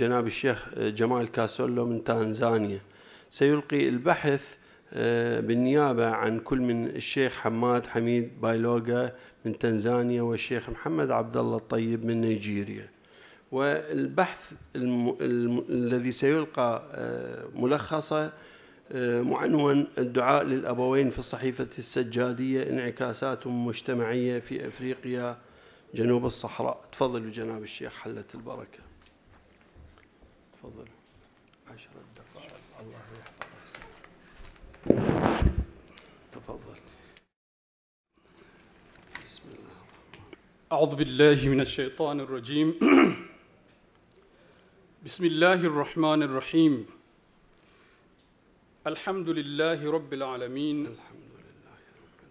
جناب الشيخ جمال كاسولو من تنزانيا سيلقي البحث آه، بالنيابة عن كل من الشيخ حماد حميد بايلوغا من تنزانيا والشيخ محمد عبد الله الطيب من نيجيريا. والبحث الم... الم... الذي سيلقى آه، ملخصه آه، معنون الدعاء للأبوين في الصحيفة السجادية انعكاسات مجتمعية في أفريقيا جنوب الصحراء. تفضلوا جناب الشيخ حلت البركة. تفضلوا عشرة دقائق. الله يحفظك. تفضل. بسم الله. أعوذ بالله من الشيطان الرجيم. بسم الله الرحمن الرحيم. الحمد لله رب العالمين. الحمد لله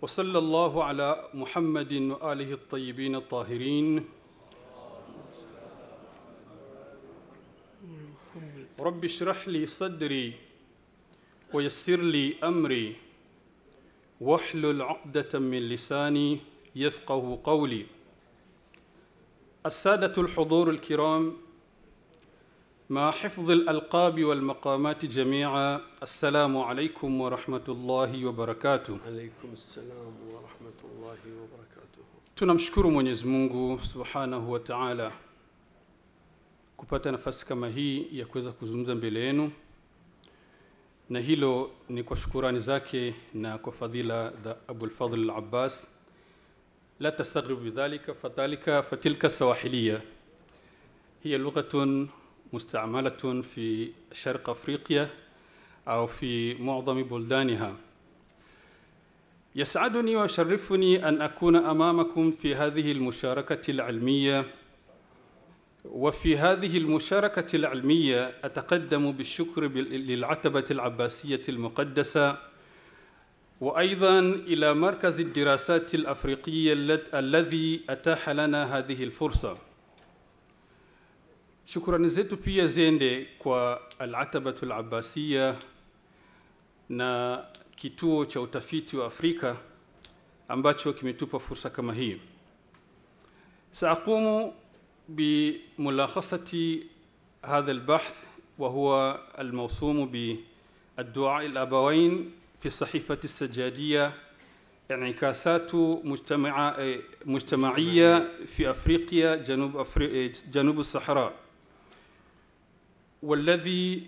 وصلى الله على محمد وآله الطيبين الطاهرين. رب اشرح لي صدري ويسر لي أمري واحلل عقدة من لساني يفقه قولي. السادة الحضور الكرام مع حفظ الألقاب والمقامات جميعا السلام عليكم ورحمة الله وبركاته. عليكم السلام ورحمة الله وبركاته. Tunamshukuru Mwenyezi Mungu Subhanahu wa Ta'ala kupata nafasi kama hii ya kuweza kuzungumza mbele yenu, na hilo ni kwa shukurani zake na kwa fadhila za Abul Fadhl al-Abbas. La tastaghrib bidhalika fadhalika fatilka sawahiliya hiya lughatun musta'malatun fi sharq Afriqiya au fi mu'dhami buldaniha يسعدني ويشرفني أن أكون أمامكم في هذه المشاركة العلمية وفي هذه المشاركة العلمية أتقدم بالشكر بال- للعتبة العباسية المقدسة وأيضا إلى مركز الدراسات الأفريقية الذي أتاح لنا هذه الفرصة shukrani zetu pia ziende kwa Al-Atabatu Al-Abbasiya na kituo cha utafiti wa Afrika fursa kama hii. Saaqumu بملخصة هذا البحث وهو الموسوم بالدعاء الأبوين في صحيفة السجادية انعكاسات مجتمع مجتمعية في أفريقيا جنوب أفري... جنوب الصحراء. والذي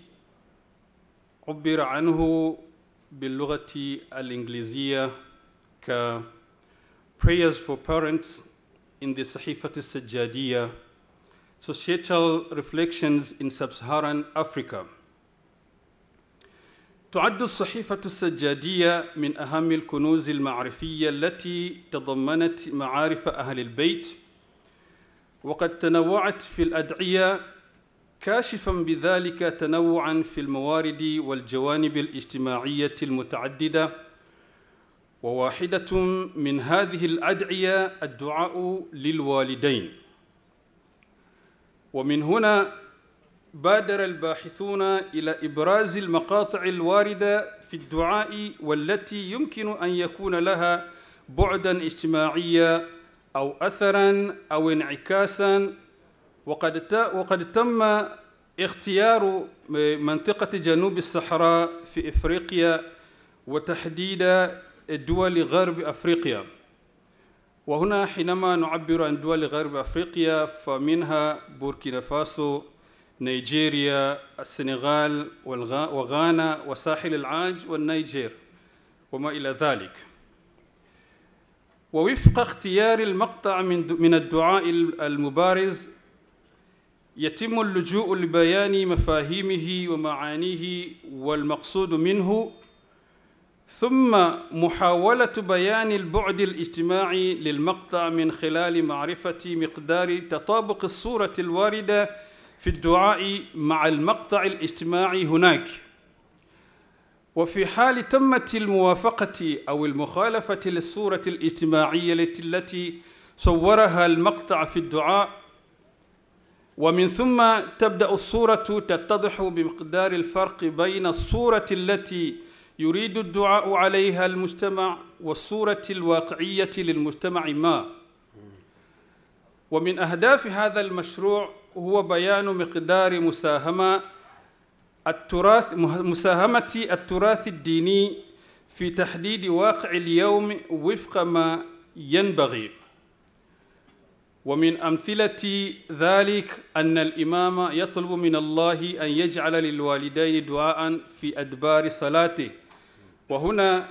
عبر عنه باللغة الإنجليزية ك Prayers for Parents in the صحيفة السجادية Societal Reflections in Sub-Saharan Africa. تعد الصحيفة السجادية من أهم الكنوز المعرفية التي تضمنت معارف أهل البيت وقد تنوعت في الأدعية كاشفا بذلك تنوعا في الموارد والجوانب الاجتماعية المتعددة وواحدة من هذه الأدعية الدعاء للوالدين. ومن هنا بادر الباحثون إلى إبراز المقاطع الواردة في الدعاء والتي يمكن أن يكون لها بعدا اجتماعيا أو أثرا أو انعكاسا. وقد وقد تم اختيار منطقة جنوب الصحراء في إفريقيا وتحديد دول غرب أفريقيا. وهنا حينما نعبر عن دول غرب أفريقيا فمنها بوركينا فاسو نيجيريا السنغال وغانا وساحل العاج والنيجير وما إلى ذلك. ووفق اختيار المقطع من من الدعاء المبارز يتم اللجوء لبيان مفاهيمه ومعانيه والمقصود منه ثم محاولة بيان البعد الاجتماعي للمقطع من خلال معرفة مقدار تطابق الصورة الواردة في الدعاء مع المقطع الاجتماعي هناك. وفي حال تمت الموافقة أو المخالفة للصورة الاجتماعية التي- صورها المقطع في الدعاء ومن ثم تبدأ الصورة تتضح بمقدار الفرق بين الصورة التي يريد الدعاء عليها المجتمع والصورة الواقعية للمجتمع ما. ومن أهداف هذا المشروع هو بيان مقدار مساهمة التراث مساهمة التراث الديني في تحديد واقع اليوم وفق ما ينبغي. ومن أمثلة ذلك أن الإمام يطلب من الله أن يجعل للوالدين دعاء في أدبار صلاته. وهنا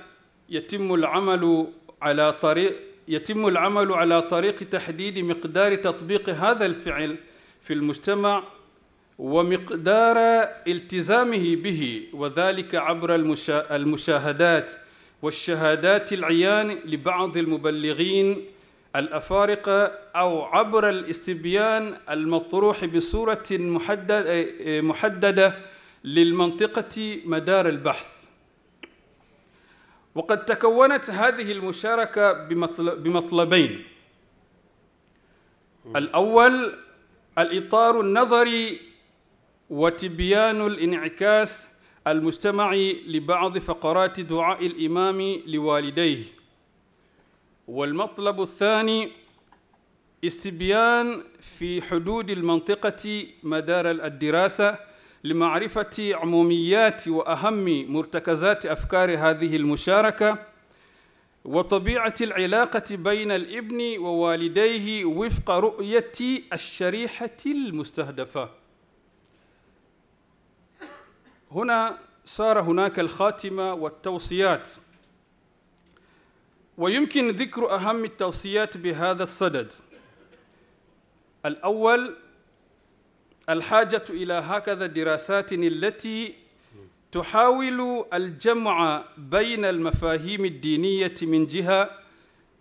يتم العمل على طريق يتم العمل على طريق تحديد مقدار تطبيق هذا الفعل في المجتمع ومقدار التزامه به وذلك عبر المشا... المشاهدات والشهادات العيان لبعض المبلغين الأفارقة أو عبر الاستبيان المطروح بصورة محدد محددة للمنطقة مدار البحث. وقد تكونت هذه المشاركة بمطلبين. الأول الإطار النظري وتبيان الانعكاس المجتمعي لبعض فقرات دعاء الإمام لوالديه. والمطلب الثاني استبيان في حدود المنطقة مدار الدراسة لمعرفة عموميات وأهم مرتكزات أفكار هذه المشاركة وطبيعة العلاقة بين الابن ووالديه وفق رؤية الشريحة المستهدفة. هنا صار هناك الخاتمة والتوصيات. ويمكن ذكر أهم التوصيات بهذا الصدد. الأول الحاجة إلى هكذا دراسات التي تحاول الجمع بين المفاهيم الدينية من جهة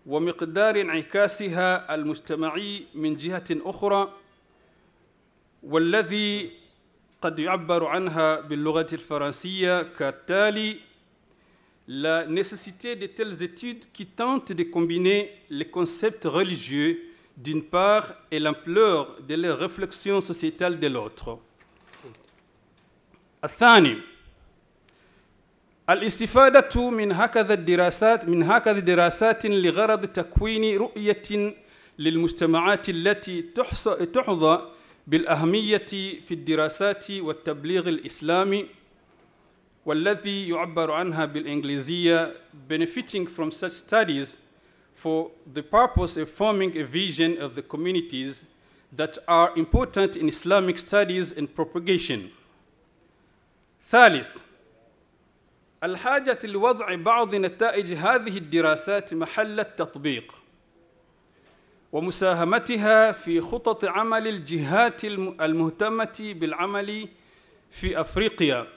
ومقدار انعكاسها المجتمعي من جهة أخرى والذي قد يعبر عنها باللغة الفرنسية كالتالي la nécessité de telles études qui tentent de combiner les concepts religieux d'une part et l'ampleur de les réflexions sociétales de l'autre. الثاني الاستفادة من هكذا الدراسات من هكذا دراسات لغرض تكوين رؤية للمجتمعات التي تحظى بالأهمية في الدراسات والتبليغ الإسلامي والذي يعبر عنها بالإنجليزية benefiting from such studies for the purpose of forming a vision of the communities that are important in Islamic studies and propagation. ثالث الحاجة لوضع بعض نتائج هذه الدراسات محل التطبيق ومساهمتها في خطط عمل الجهات المهتمة بالعمل في أفريقيا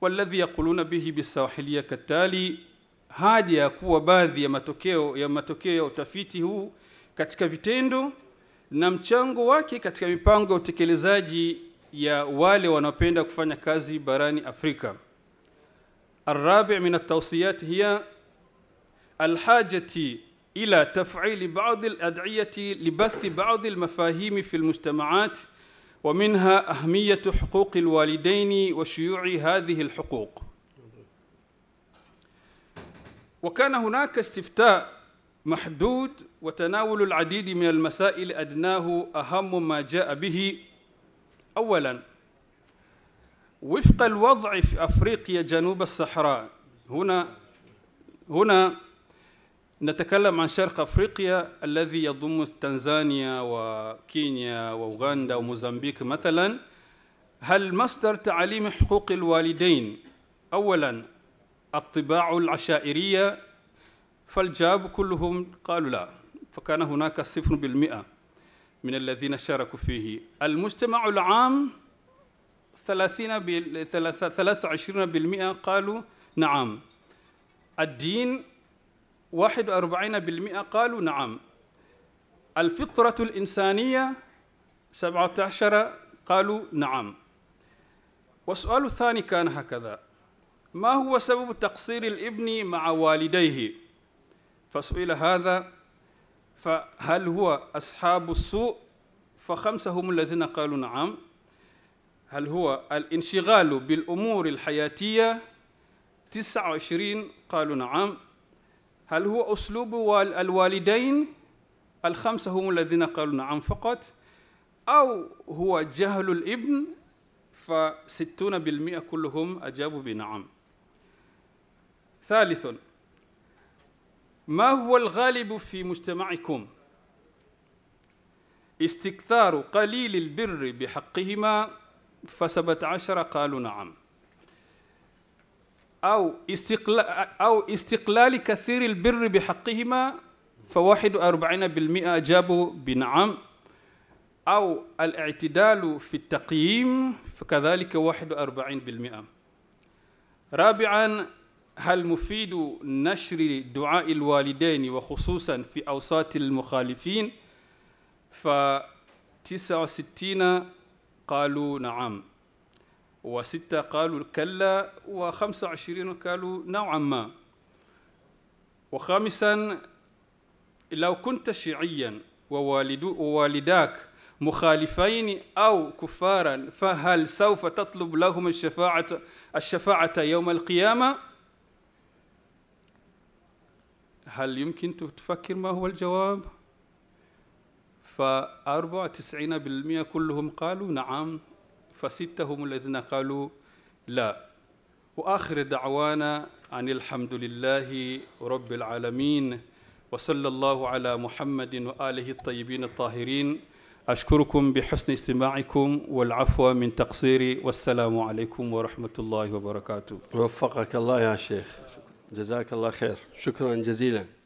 والذي يقولون به بالسواحلية كالتالي hadi ya kuwa baadhi ya matokeo ya matokeo ya utafiti huu katika vitendo na mchango wake katika mipango ya utekelezaji ya wale wanaopenda kufanya kazi barani Afrika. الرابع من التوصيات هي الحاجة إلى تفعيل بعض الأدعية لبث بعض المفاهيم في المجتمعات ومنها أهمية حقوق الوالدين وشيوع هذه الحقوق. وكان هناك استفتاء محدود وتناول العديد من المسائل أدناه أهم ما جاء به. أولا وفق الوضع في أفريقيا جنوب الصحراء هنا هنا نتكلم عن شرق أفريقيا الذي يضم تنزانيا وكينيا وأوغندا وموزمبيق مثلا. هل مصدر تعليم حقوق الوالدين؟ أولا الطباع العشائرية فالجاب كلهم قالوا لا فكان هناك صفر بالمئة من الذين شاركوا فيه. المجتمع العام ثلاثين ثلاثة وعشرين بالمئة قالوا نعم. الدين واحد وأربعين بالمئة قالوا نعم. الفطرة الإنسانية سبعة عشر قالوا نعم. والسؤال الثاني كان هكذا. ما هو سبب تقصير الابن مع والديه؟ فسئل هذا فهل هو أصحاب السوء؟ فخمسة هم الذين قالوا نعم. هل هو الانشغال بالأمور الحياتية؟ تسعة وعشرين قالوا نعم. هل هو أسلوب الوالدين؟ الخمسة هم الذين قالوا نعم فقط. أو هو جهل الابن؟ فستون بالمئة كلهم أجابوا بنعم. ثالث ما هو الغالب في مجتمعكم؟ استكثار قليل البر بحقهما فسبعة عشر قالوا نعم. أو استقلال, أو استقلال كثير البر بحقهما فواحد وأربعين بالمئة أجابوا بنعم. أو الاعتدال في التقييم فكذلك واحد وأربعين بالمئة. رابعا هل مفيد نشر دعاء الوالدين وخصوصا في أوساط المخالفين فتسعة وستين قالوا نعم وستة قالوا كلا وخمسة وعشرين قالوا نوعا ما وخامسا لو كنت شيعيا ووالداك مخالفين أو كفارا فهل سوف تطلب لهم الشفاعة الشفاعة يوم القيامة؟ هل يمكن تفكر ما هو الجواب؟ وتسعين بالمئة كلهم قالوا نعم فستة هم الذين قالوا لا. وآخر دعوانا أن الحمد لله رب العالمين وصلى الله على محمد وآله الطيبين الطاهرين. أشكركم بحسن استماعكم والعفو من تقصيري والسلام عليكم ورحمة الله وبركاته. وفقك الله يا شيخ. جزاك الله خير. شكرا جزيلا.